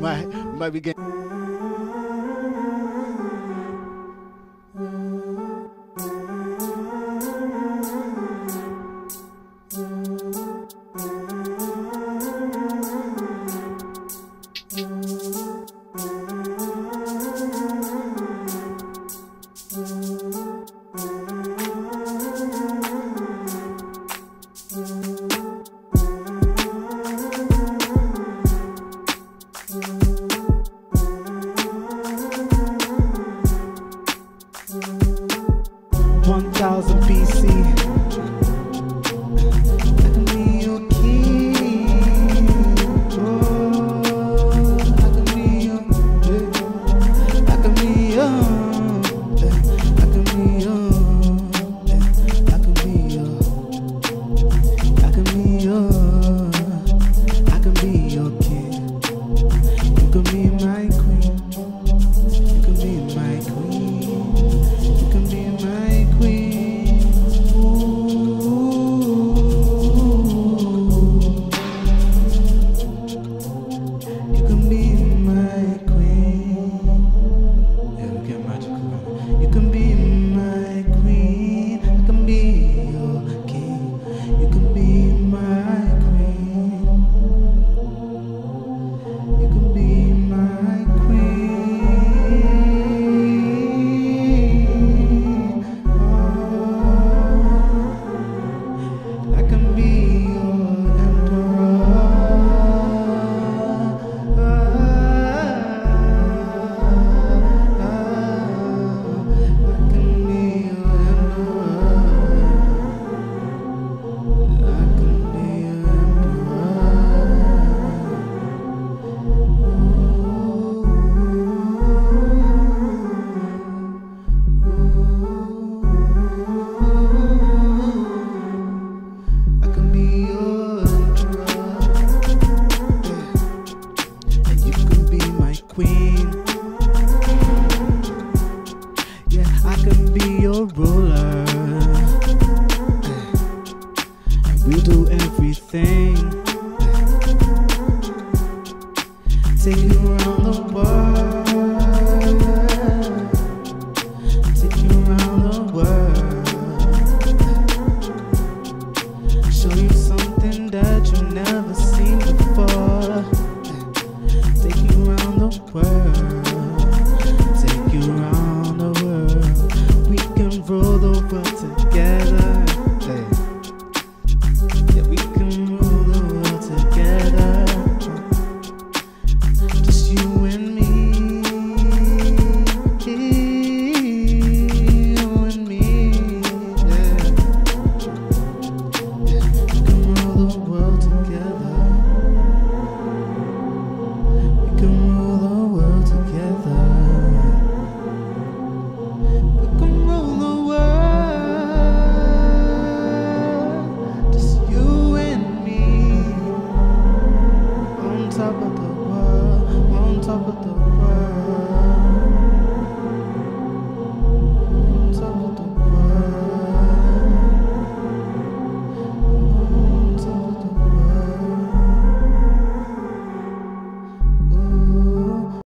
might might be 1000 BC. ruler. we'll do everything. Take you around the world. Take you around the world. Show you some.